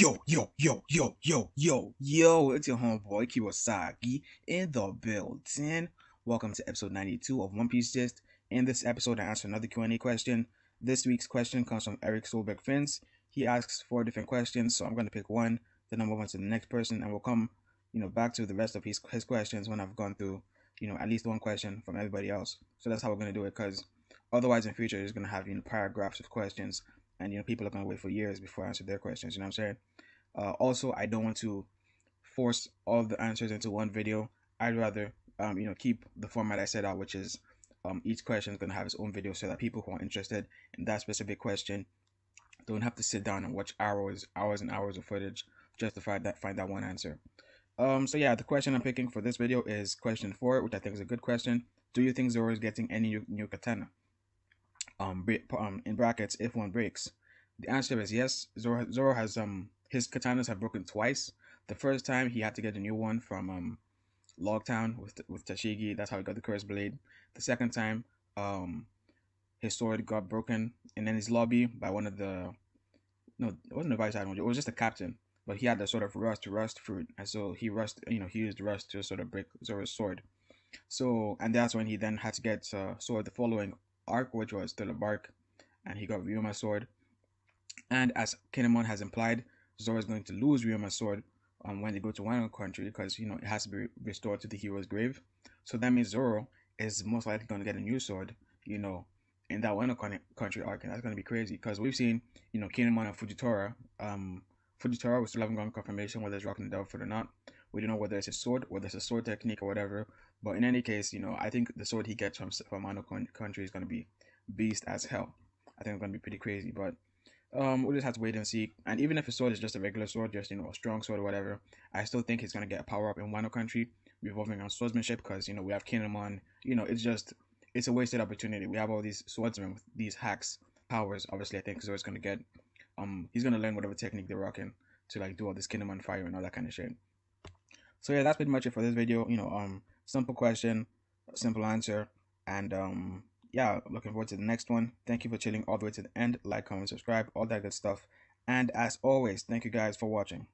Yo, yo, yo, yo, yo, yo, yo, it's your homeboy Kirosagi in the building. Welcome to episode 92 of One Piece Gist. In this episode, I answer another Q&A question. This week's question comes from Eric Solberg Fins. He asks four different questions, so I'm going to pick one, then I'll move on to the next person, and we'll come, you know, back to the rest of his, his questions when I've gone through, you know, at least one question from everybody else. So that's how we're going to do it, because otherwise in future, it's going to have, you know, paragraphs of questions and you know people are to wait for years before I answer their questions you know what i'm saying? Uh, also i don't want to force all the answers into one video. I'd rather um, you know keep the format i set out which is um, each question is going to have its own video so that people who are interested in that specific question don't have to sit down and watch hours hours and hours of footage just to find that find that one answer. Um so yeah the question i'm picking for this video is question four which i think is a good question. Do you think zoro is getting any new, new katana um, um in brackets if one breaks? The answer is yes. Zoro, Zoro has um his katanas have broken twice. The first time he had to get a new one from um Logtown with with Tashigi. That's how he got the cursed blade. The second time, um, his sword got broken and Enies Lobby by one of the no, it wasn't a vice admiral. It was just a captain, but he had the sort of rust rust fruit, and so he rust. You know, he used rust to sort of break Zoro's sword. So, and that's when he then had to get uh, sword the following arc, which was a bark, and he got Ryuma's sword. And as Kinemon has implied, Zoro is going to lose Ryuma's sword um, when they go to Wano country because you know it has to be restored to the hero's grave. So that means Zoro is most likely going to get a new sword, you know, in that Wano country arc, and that's going to be crazy because we've seen, you know, Kinemon and Fujitora. Um, Fujitora, we still haven't gotten confirmation whether it's rocking the devil fruit or not. We don't know whether it's a sword, whether it's a sword technique or whatever. But in any case, you know, I think the sword he gets from from Wano country is going to be beast as hell. I think it's going to be pretty crazy, but um, we'll just have to wait and see. And even if his sword is just a regular sword, just you know, a strong sword or whatever, I still think he's going to get a power up in Wano country, revolving on swordsmanship because you know we have Kinemon. You know, it's just it's a wasted opportunity. We have all these swordsmen with these hacks powers. Obviously, I think Zoro's going to get um he's going to learn whatever technique they're rocking to like do all this Kinemon fire and all that kind of shit. So yeah, that's pretty much it for this video. You know, um, simple question, simple answer, and um, yeah, looking forward to the next one. Thank you for chilling all the way to the end. Like, comment, subscribe, all that good stuff. And as always, thank you guys for watching.